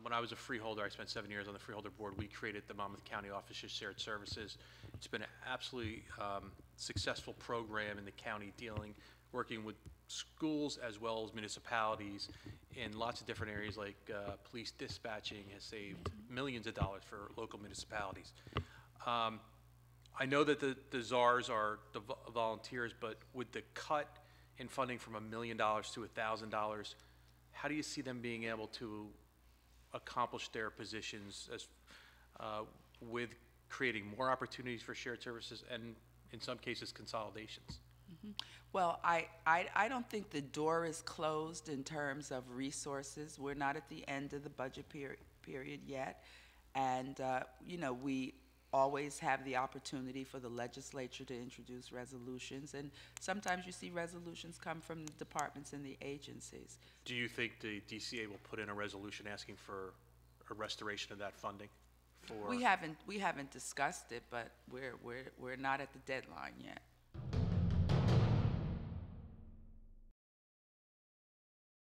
Um, When I was a freeholder, I spent seven years on the freeholder board, we created the Monmouth County Office of Shared Services. It's been an absolutely um, successful program in the county dealing, working with schools as well as municipalities in lots of different areas, like uh, police dispatching has saved millions of dollars for local municipalities. Um, I know that the, the czars are the vo- volunteers, but with the cut in funding from a million dollars to a thousand dollars, how do you see them being able to accomplish their positions as, uh, with creating more opportunities for shared services and, in some cases, consolidations? Well, I, I, I don't think the door is closed in terms of resources. We're not at the end of the budget peri- period yet. And, uh, you know, we always have the opportunity for the legislature to introduce resolutions. And sometimes you see resolutions come from the departments and the agencies. Do you think the DCA will put in a resolution asking for a restoration of that funding for? We haven't, we haven't discussed it, but we're, we're, we're not at the deadline yet.